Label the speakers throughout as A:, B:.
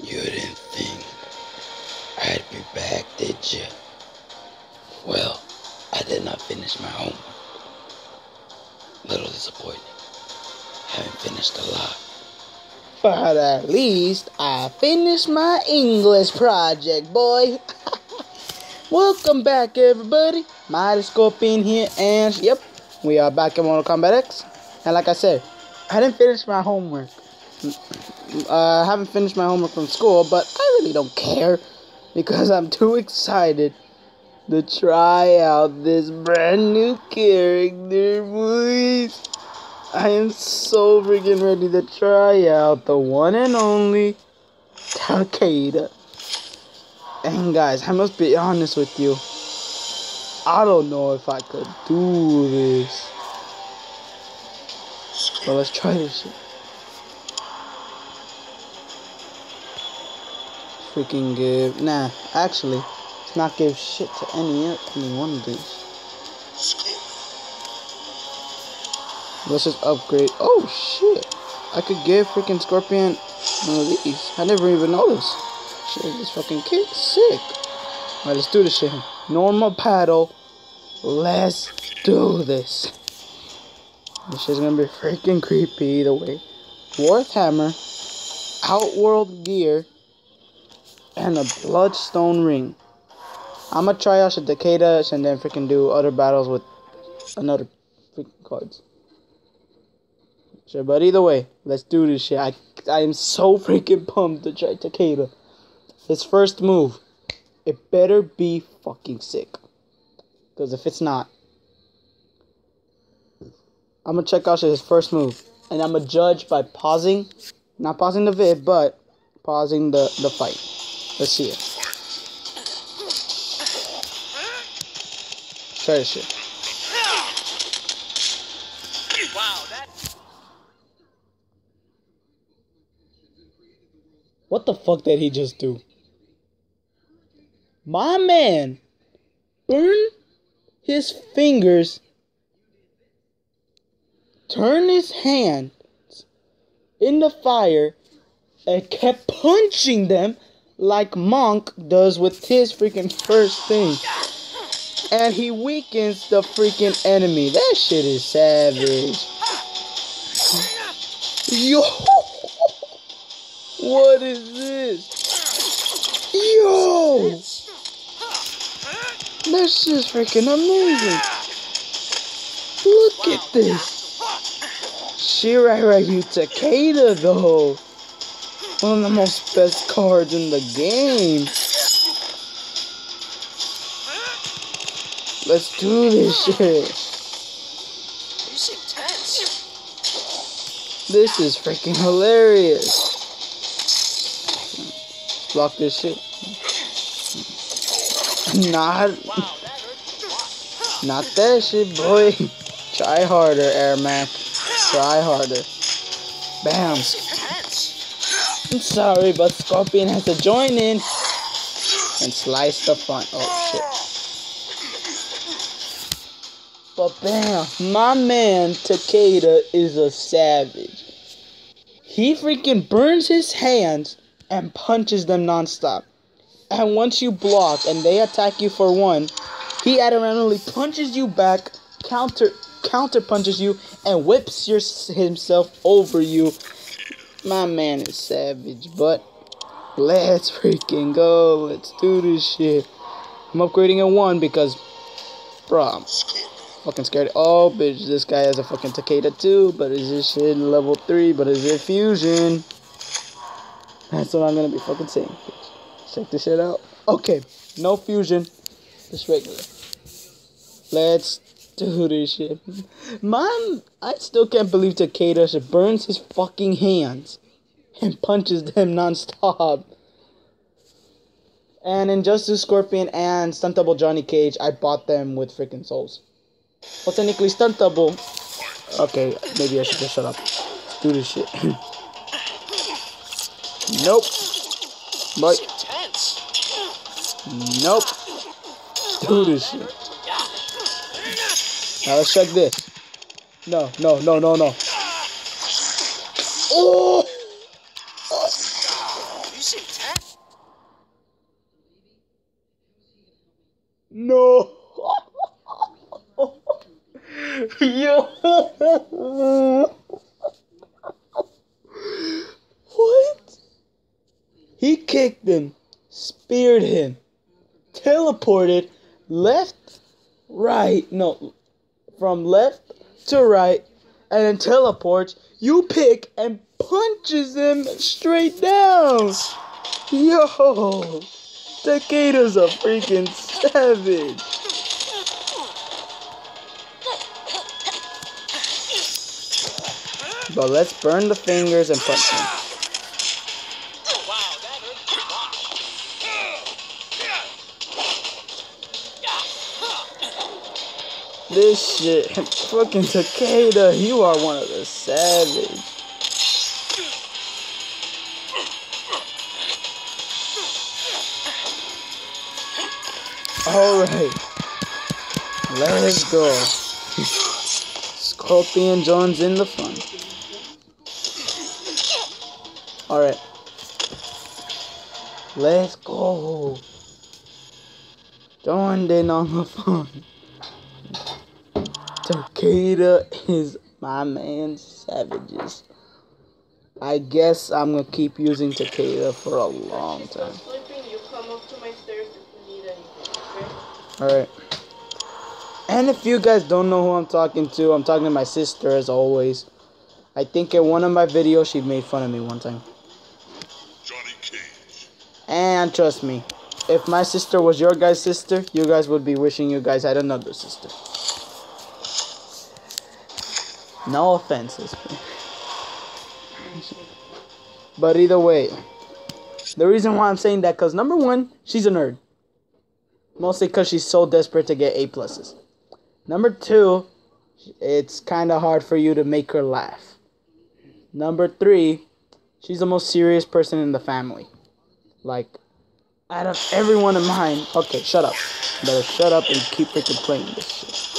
A: You didn't think I'd be back, did you? Well, I did not finish my homework. Little disappointing. Haven't finished a lot.
B: But at least I finished my English project, boy. Welcome back, everybody. Mighty Scorpion here, and yep, we are back in Mortal Kombat X. And like I said, I didn't finish my homework. Uh, I haven't finished my homework from school, but I really don't care because I'm too excited to try out this brand new character, boys. I am so freaking ready to try out the one and only Takeda. And guys, I must be honest with you. I don't know if I could do this. But let's try this shit. Freaking give. Nah, actually, let's not give shit to any, any one of these. Let's just upgrade. Oh shit! I could give freaking Scorpion one of these. I never even noticed. Shit, this fucking kid sick. Alright, let's do this shit. Normal paddle. Let's do this. This shit's gonna be freaking creepy either way. Warhammer, Outworld Gear, and a Bloodstone Ring. I'm gonna try out the Takeda and then freaking do other battles with another freaking cards. Sure, but either way, let's do this shit. I, I am so freaking pumped to try Takeda. His first move, it better be fucking sick. Because if it's not, I'm gonna check out his first move. And I'm gonna judge by pausing, not pausing the vid, but pausing the, the fight. Let's see it. Try this shit.
C: Wow, that
B: What the fuck did he just do? My man burn his fingers, turn his hands in the fire, and kept punching them like Monk does with his freaking first thing. And he weakens the freaking enemy. That shit is savage. Yo! What is this? Yo! This is freaking amazing. Look at this. Shirai Ryu Takeda though. One of the most best cards in the game. Let's do this shit.
C: you seem tense.
B: This is freaking hilarious. Block this shit. Not, not that shit, boy. Try harder, Air Mac. Try harder. Bam. I'm sorry, but Scorpion has to join in and slice the front. Oh shit. But bam, my man Takeda is a savage. He freaking burns his hands and punches them nonstop. And once you block and they attack you for one, he automatically punches you back, counter counter punches you, and whips your, himself over you. My man is savage, but let's freaking go. Let's do this shit. I'm upgrading a one because, bro, I'm fucking scared. Oh, bitch, this guy has a fucking Takeda too, but is this shit level three? But is it fusion? That's what I'm gonna be fucking saying. Check this shit out. Okay, no fusion, just regular. Let's do this shit. Man, I still can't believe Takeda burns his fucking hands and punches them non-stop. And Injustice Scorpion and Stunt Double Johnny Cage, I bought them with freaking souls. Well, technically Stunt Double. Okay, maybe I should just shut up. Let's do this shit. nope. But nope. Do this shit. Now let's check this. No, no, no, no, no. Oh! No. Yo. what? He kicked him, speared him, teleported left, right, no, from left to right, and then teleports. You pick and punches him straight down. Yo. Takeda's a freaking savage. But let's burn the fingers and punch him. This shit, fucking Takeda, you are one of the savage. Alright. Let's go. Scorpion John's in the fun. Alright. Let's go. Joined in on the fun. Takeda is my man Savages. I guess I'm gonna keep using Takeda for a long time.
D: sleeping, you come up to my stairs if you need anything, okay?
B: Alright. And if you guys don't know who I'm talking to, I'm talking to my sister as always. I think in one of my videos she made fun of me one time.
E: Johnny Cage.
B: And trust me, if my sister was your guys' sister, you guys would be wishing you guys had another sister. No offenses. But either way, the reason why I'm saying that, because number one, she's a nerd. Mostly because she's so desperate to get A pluses. Number two, it's kind of hard for you to make her laugh. Number three, she's the most serious person in the family. Like, out of everyone in mine, okay, shut up. Better shut up and keep freaking playing this shit.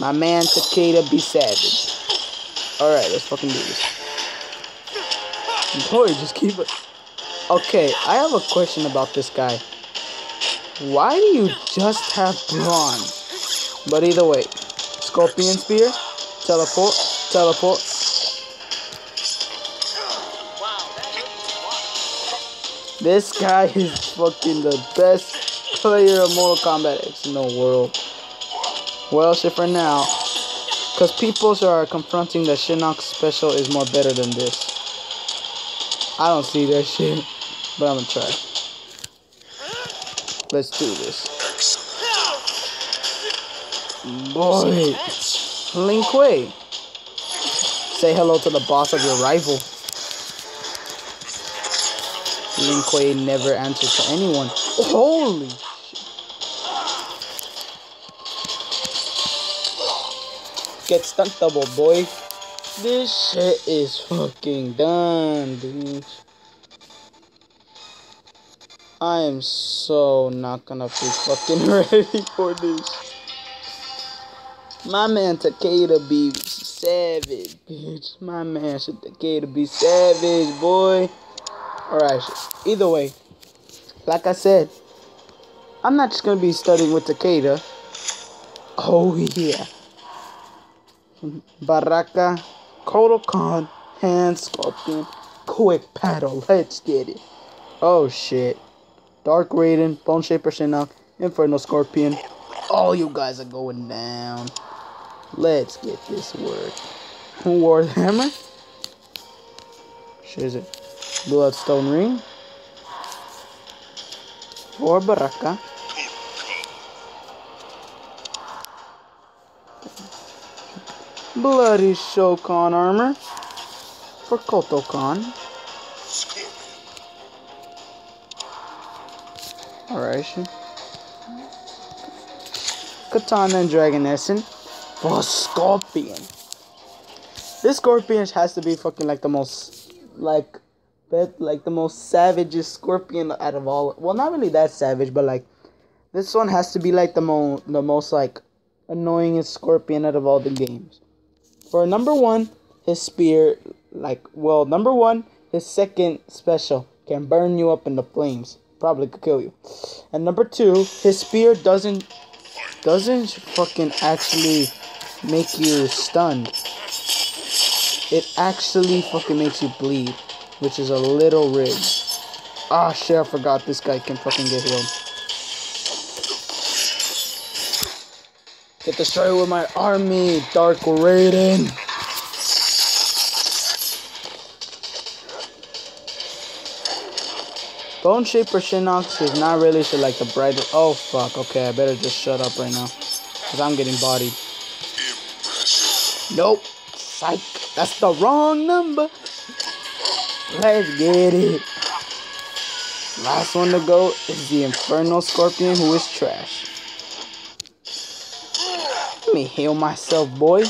B: My man Takeda be savage. Alright, let's fucking do this. Boy, just keep it. Okay, I have a question about this guy. Why do you just have bronze? But either way, Scorpion Spear, teleport, teleport. This guy is fucking the best player of Mortal Kombat X in the world. Well, shit for now. Because people are confronting that Shinnok special is more better than this. I don't see that shit, but I'm gonna try. Let's do this. Boy. Lin Kuei. Say hello to the boss of your rival. Lin Kuei never answered to anyone. Holy Get stunt double, boy. This shit is fucking done, dude. I am so not gonna be fucking ready for this. My man Takeda be savage, bitch. My man should Takeda be savage, boy. Alright, either way, like I said, I'm not just gonna be studying with Takeda. Oh yeah. Baraka, Kotal Kahn, Hand Scorpion, Quick Paddle. Let's get it. Oh shit. Dark Raiden, Bone Shaper Shinnok, Inferno Scorpion. All you guys are going down. Let's get this work. Warhammer. Shit is it? Bloodstone Ring. For Baraka. Bloody Shokan armor. For Kotal
E: Kahn.
B: Alright. Katana and Dragon Essence for Scorpion. This Scorpion has to be fucking like the most, like, like the most savagest Scorpion out of all. Well, not really that savage, but like, this one has to be like the mo the most like annoyingest Scorpion out of all the games. For number one, his spear, like, well, number one, his second special can burn you up in the flames. Probably could kill you. And number two, his spear doesn't doesn't fucking actually make you stunned. It actually fucking makes you bleed, which is a little rigged. Ah shit, I forgot this guy can fucking get healed. Get destroyed with my army, Dark Raiden. Bone Shaper Shinox is not really so like the brightest. Oh fuck, okay, I better just shut up right now. Because I'm getting bodied. Nope. Psych. That's the wrong number. Let's get it. Last one to go is the Infernal Scorpion, who is trash. Let me heal myself, boy.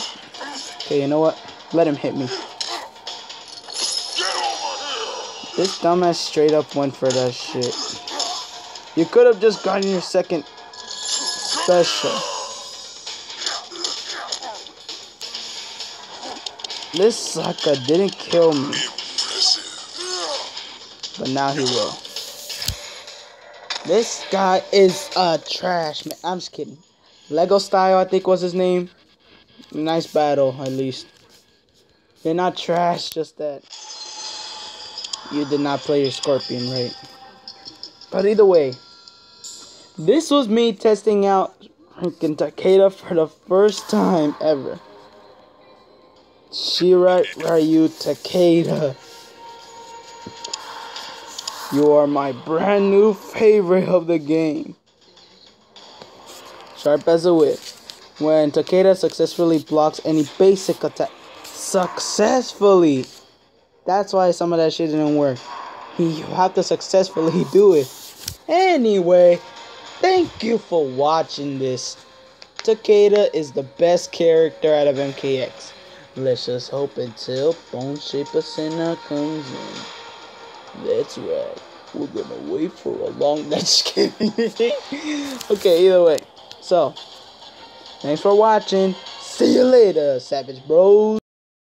B: Okay, you know what? Let him hit me. This dumbass straight up went for that shit. You could have just gotten your second special. This sucker didn't kill me, but now he will. This guy is a trash man. I'm just kidding. Lego Style, I think was his name. Nice battle, at least. They're not trash, just that you did not play your Scorpion right. But either way, this was me testing out freaking Takeda for the first time ever. Shirai Ryu Takeda. You are my brand new favorite of the game. Sharp as a whip. When Takeda successfully blocks any basic attack. Successfully! That's why some of that shit didn't work. You have to successfully do it. Anyway, thank you for watching this. Takeda is the best character out of MKX. Let's just hope until Bone Shaper Senna comes in. That's right. We're gonna wait for a long that's Okay, either way. So, thanks for watching. See you later, Savage Bros.